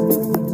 I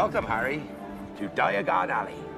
Welcome, Harry, to Diagon Alley.